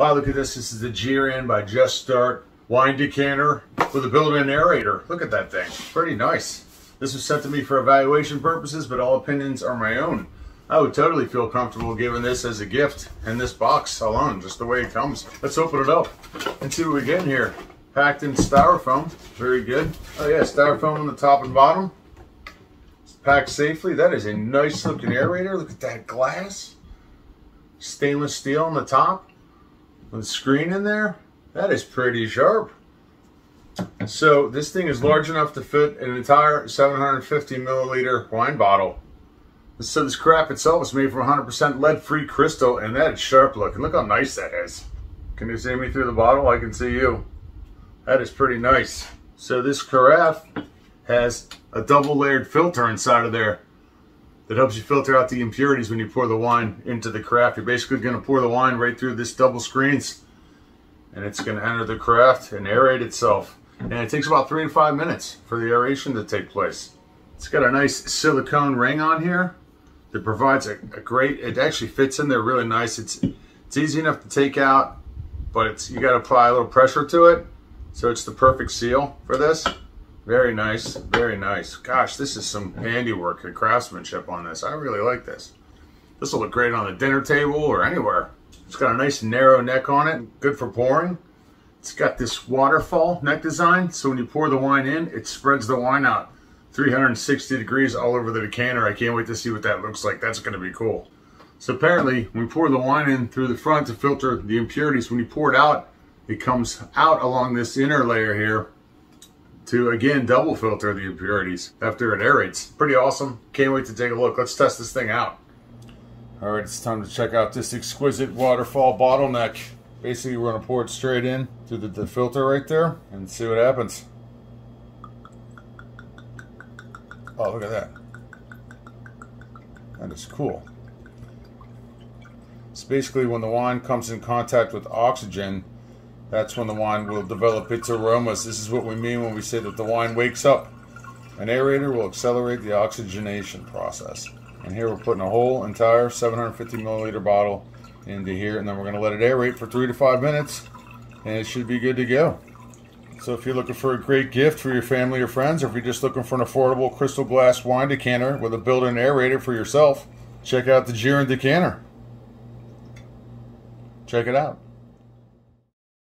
Wow, look at this. This is the Jiran by Just Start wine decanter with a built-in aerator. Look at that thing. Pretty nice. This was sent to me for evaluation purposes, but all opinions are my own. I would totally feel comfortable giving this as a gift in this box alone, just the way it comes. Let's open it up and see what we get in here. Packed in styrofoam, very good. Oh yeah, styrofoam on the top and bottom. It's packed safely. That is a nice looking aerator. Look at that glass. Stainless steel on the top. A screen in there. That is pretty sharp. So this thing is large enough to fit an entire 750 milliliter wine bottle. So this carafe itself is made from 100% lead-free crystal, and that is sharp looking. Look how nice that is. Can you see me through the bottle? I can see you. That is pretty nice. So this carafe has a double layered filter inside of there that helps you filter out the impurities when you pour the wine into the carafe. You're basically going to pour the wine right through this double screens and it's going to enter the carafe and aerate itself. And it takes about three to five minutes for the aeration to take place. It's got a nice silicone ring on here that provides a, a, great, it actually fits in there really nice. It's, it's easy enough to take out, but it's you got to apply a little pressure to it. So it's the perfect seal for this. Very nice, very nice. Gosh, this is some handiwork and craftsmanship on this. I really like this. This will look great on the dinner table or anywhere. It's got a nice narrow neck on it, good for pouring. It's got this waterfall neck design, so when you pour the wine in, it spreads the wine out 360 degrees all over the decanter. I can't wait to see what that looks like. That's going to be cool. So apparently, when you pour the wine in through the front to filter the impurities, when you pour it out, it comes out along this inner layer here to, again, double filter the impurities after it aerates. Pretty awesome. Can't wait to take a look. Let's test this thing out. All right, it's time to check out this exquisite waterfall bottleneck. Basically, we're gonna pour it straight in through the, the filter right there and see what happens. Oh, look at that. That is cool. It's basically when the wine comes in contact with oxygen, that's when the wine will develop its aromas. This is what we mean when we say that the wine wakes up. An aerator will accelerate the oxygenation process. And here we're putting a whole entire 750 milliliter bottle into here and then we're going to let it aerate for three to five minutes and it should be good to go. So if you're looking for a great gift for your family or friends or if you're just looking for an affordable crystal glass wine decanter with a built-in aerator for yourself, check out the Jiran decanter. Check it out.